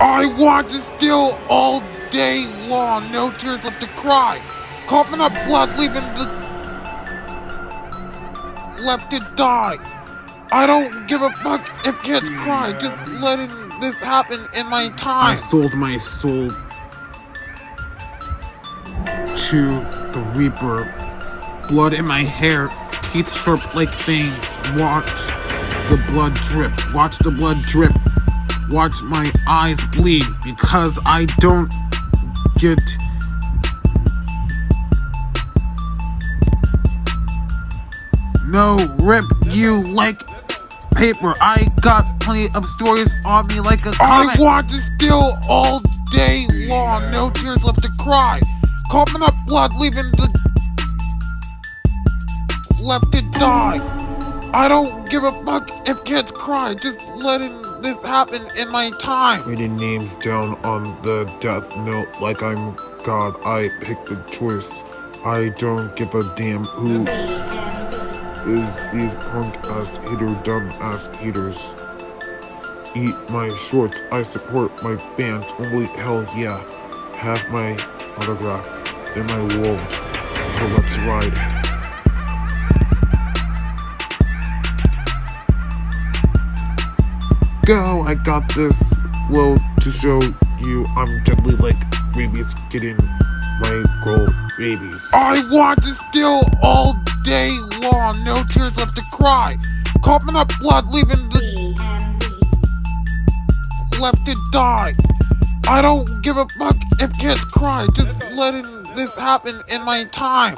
I want to steal all day long, no tears left to cry. Coughing up blood, leaving the left to die. I don't give a fuck if kids cry, just letting this happen in my time. I sold my soul to the Reaper. Blood in my hair, teeth sharp like fangs. Watch the blood drip. Watch the blood drip. Watch my eyes bleed because I don't get. No, rip you like paper. I got plenty of stories on me like a I comic. want to steal all day long, no tears left to cry. Coughing up blood, leaving the left to die. I don't give a fuck if kids cry, just let letting this happen in my time. Writing names down on the death note like I'm God. I pick the choice. I don't give a damn who is these punk ass hater dumb ass haters. Eat my shorts. I support my band. Only hell yeah. Have my autograph in my wall. So let's ride. Go, I got this flow to show you I'm deadly like rabies getting my girl babies. I want to steal all day long, no tears left to cry. Coughing up blood, leaving the left to die. I don't give a fuck if kids cry, just letting this happen in my time.